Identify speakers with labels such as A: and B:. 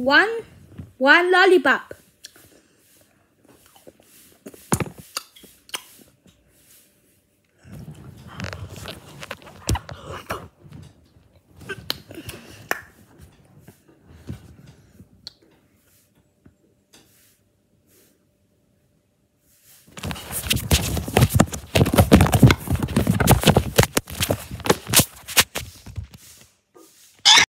A: one one lollipop.